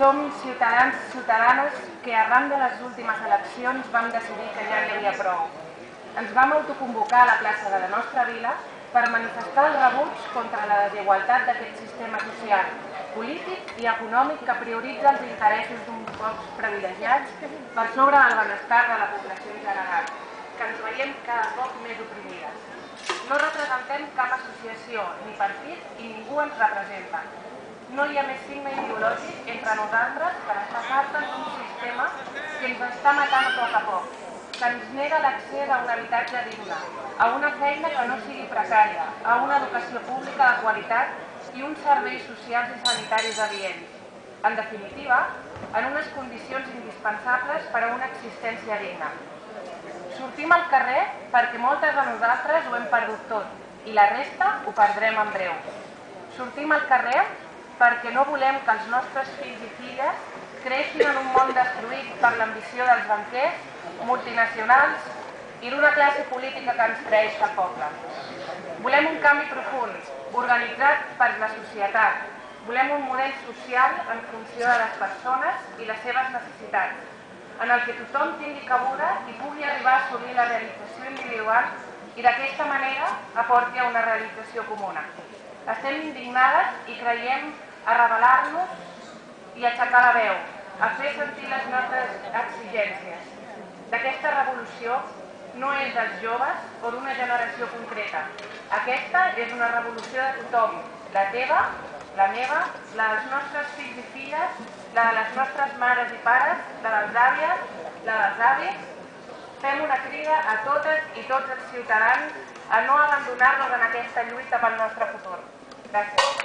Som ciutadans i ciutadanes que arran de les últimes eleccions vam decidir que ja n'hi havia prou. Ens vam autoconvocar a la plaça de la nostra vila per manifestar el rebuig contra la desigualtat d'aquest sistema social, polític i econòmic que prioritza els interessos d'uns pocs privilegiats per sobre del benestar de la població en general, que ens veiem cada cop més oprimides. No representem cap associació ni partit i ningú ens representa no hi ha més signe ideològic entre nosaltres per estar fartes d'un sistema que ens està matant a poc a poc, que ens nega l'accés a un habitatge digne, a una feina que no sigui precària, a una educació pública de qualitat i uns serveis socials i sanitaris adients. En definitiva, en unes condicions indispensables per a una existència digna. Sortim al carrer perquè moltes de nosaltres ho hem perdut tot i la resta ho perdrem en breu. Sortim al carrer perquè no volem que els nostres fills i filles creixin en un món destruït per l'ambició dels banquers, multinacionals i d'una classe política que ens creix el poble. Volem un canvi profund, organitzat per la societat. Volem un model social en funció de les persones i les seves necessitats, en el que tothom tingui cabuda i pugui arribar a assumir la realització individual i d'aquesta manera aporti a una realització comuna. Estem indignades i creiem a rebel·lar-nos i aixecar la veu, a fer sentir les nostres exigències. D'aquesta revolució no és dels joves o d'una generació concreta. Aquesta és una revolució de tothom, la teva, la meva, la dels nostres fills i filles, la de les nostres mares i pares, la dels àvies, la dels avis. Fem una crida a totes i tots els ciutadans a no abandonar-nos en aquesta lluita pel nostre futur. Gràcies.